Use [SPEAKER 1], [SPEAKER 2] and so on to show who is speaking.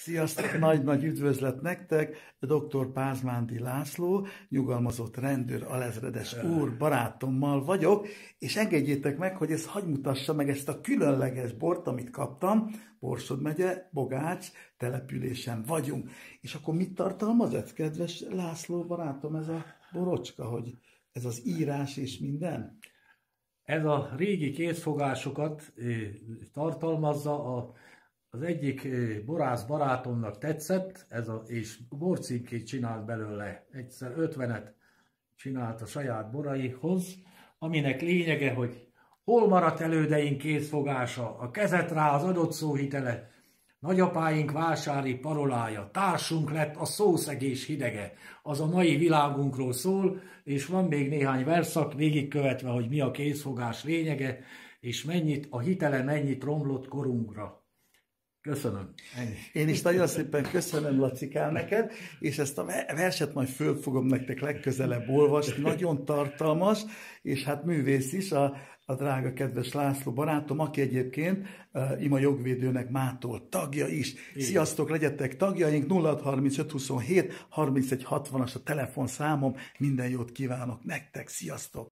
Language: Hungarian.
[SPEAKER 1] Sziasztok, nagy-nagy üdvözlet nektek, dr. Pázmándi László, nyugalmazott rendőr, alezredes úr, barátommal vagyok, és engedjétek meg, hogy ezt hagy mutassa meg ezt a különleges bort, amit kaptam, Borsod megye, Bogács, településen vagyunk. És akkor mit tartalmaz ez, kedves László barátom, ez a borocska, hogy ez az írás és minden?
[SPEAKER 2] Ez a régi készfogásokat eh, tartalmazza, a, az egyik eh, borász barátomnak tetszett, ez a, és borcímkét csinált belőle, egyszer ötvenet csinált a saját boraihoz, aminek lényege, hogy hol maradt elődeink készfogása, a kezet rá az adott szóhitele, Nagyapáink vásári parolája, társunk lett a szószegés hidege, az a mai világunkról szól, és van még néhány verszak végigkövetve, hogy mi a készfogás lényege, és mennyit, a hitele mennyit romlott korunkra. Köszönöm.
[SPEAKER 1] Ennyi. Én is nagyon szépen köszönöm, Lacikám, neked, és ezt a verset majd föl fogom nektek legközelebb olvasni, nagyon tartalmas, és hát művész is, a, a drága kedves László barátom, aki egyébként uh, ima jogvédőnek mától tagja is. Igen. Sziasztok, legyetek tagjaink, 0635 27 31 60-as a telefonszámom, minden jót kívánok nektek, sziasztok!